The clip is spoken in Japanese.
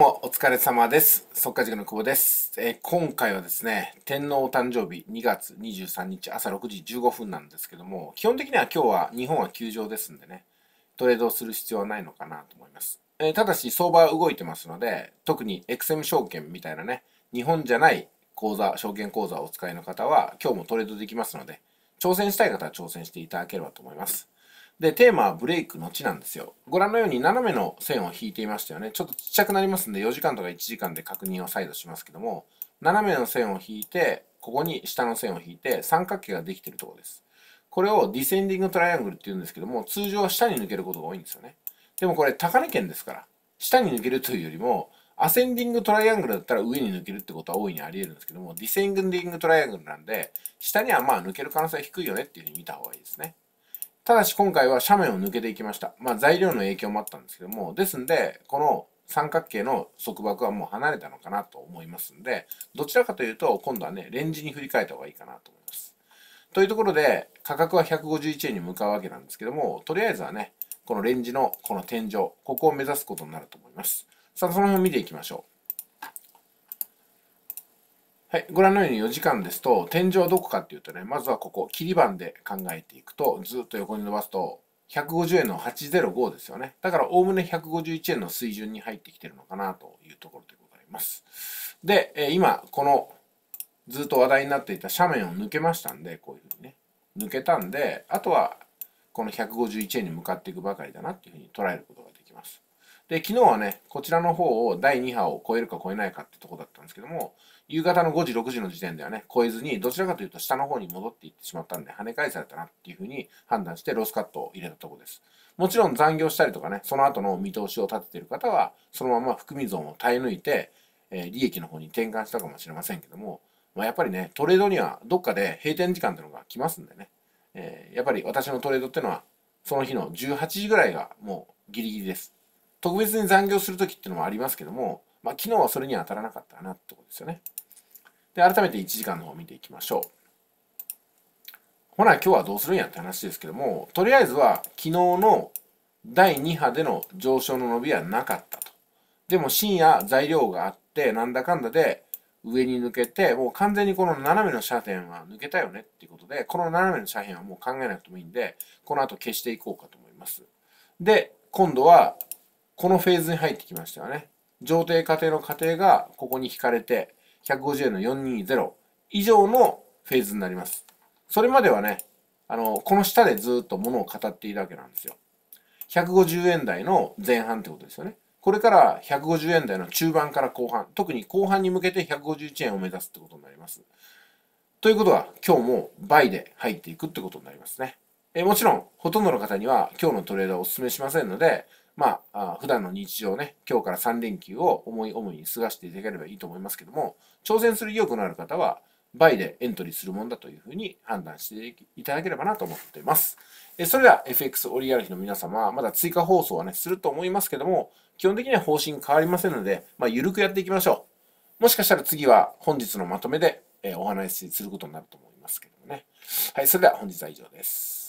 お疲れ様です。速稼塾の久保です、えー今回はですね、天皇誕生日2月23日朝6時15分なんですけども、基本的には今日は日本は休場ですんでね、トレードをする必要はないのかなと思います。えーただし相場は動いてますので、特に XM 証券みたいなね、日本じゃない口座、証券口座をお使いの方は今日もトレードできますので、挑戦したい方は挑戦していただければと思います。で、テーマはブレイクの地なんですよ。ご覧のように斜めの線を引いていましたよね。ちょっとちっちゃくなりますんで、4時間とか1時間で確認を再度しますけども、斜めの線を引いて、ここに下の線を引いて、三角形ができているところです。これをディセンディングトライアングルって言うんですけども、通常は下に抜けることが多いんですよね。でもこれ、高値圏ですから、下に抜けるというよりも、アセンディングトライアングルだったら上に抜けるってことは大いにあり得るんですけども、ディセンディングトライアングルなんで、下にはまあ抜ける可能性は低いよねっていうふうに見た方がいいですね。ただし今回は斜面を抜けていきました。まあ材料の影響もあったんですけども、ですんで、この三角形の束縛はもう離れたのかなと思いますんで、どちらかというと、今度はね、レンジに振り替えた方がいいかなと思います。というところで、価格は151円に向かうわけなんですけども、とりあえずはね、このレンジのこの天井、ここを目指すことになると思います。さあ、その辺を見ていきましょう。はい、ご覧のように4時間ですと、天井はどこかっていうとね、まずはここ、切り板で考えていくと、ずっと横に伸ばすと、150円の805ですよね。だから、おおむね151円の水準に入ってきてるのかなというところでございます。で、え今、この、ずっと話題になっていた斜面を抜けましたんで、こういうふうにね、抜けたんで、あとは、この151円に向かっていくばかりだなっていうふうに捉えることができます。で、昨日はね、こちらの方を第2波を超えるか超えないかってとこだったんですけども、夕方の5時、6時の時点ではね、超えずに、どちらかというと下の方に戻っていってしまったんで、跳ね返されたなっていうふうに判断してロスカットを入れたところです。もちろん残業したりとかね、その後の見通しを立てている方は、そのまま含み損を耐え抜いて、えー利益の方に転換したかもしれませんけども、まあ、やっぱりね、トレードにはどっかで閉店時間っていうのが来ますんでね、えーやっぱり私のトレードっていうのは、その日の18時ぐらいがもうギリギリです。特別に残業するときっていうのもありますけども、まあ、昨日はそれには当たらなかったなってことですよね。で、改めて1時間の方を見ていきましょう。ほな、今日はどうするんやって話ですけども、とりあえずは昨日の第2波での上昇の伸びはなかったと。でも深夜材料があって、なんだかんだで上に抜けて、もう完全にこの斜めの斜辺は抜けたよねっていうことで、この斜めの斜辺はもう考えなくてもいいんで、この後消していこうかと思います。で、今度はこのフェーズに入ってきましたよね。上定過程の過程がここに引かれて、150円の420以上のフェーズになります。それまではね、あの、この下でずっと物を語っているわけなんですよ。150円台の前半ってことですよね。これから150円台の中盤から後半、特に後半に向けて151円を目指すってことになります。ということは、今日も倍で入っていくってことになりますね。えもちろん、ほとんどの方には今日のトレードはお勧めしませんので、まあ、あ普段の日常ね、今日から3連休を思い思いに過ごしていただければいいと思いますけども、挑戦する意欲のある方は、倍でエントリーするもんだというふうに判断していただければなと思っています。えそれでは FX オリガルヒの皆様は、まだ追加放送はね、すると思いますけども、基本的には方針変わりませんので、まあ、緩くやっていきましょう。もしかしたら次は本日のまとめで、えお話しすることになると思いますけどもね。はい、それでは本日は以上です。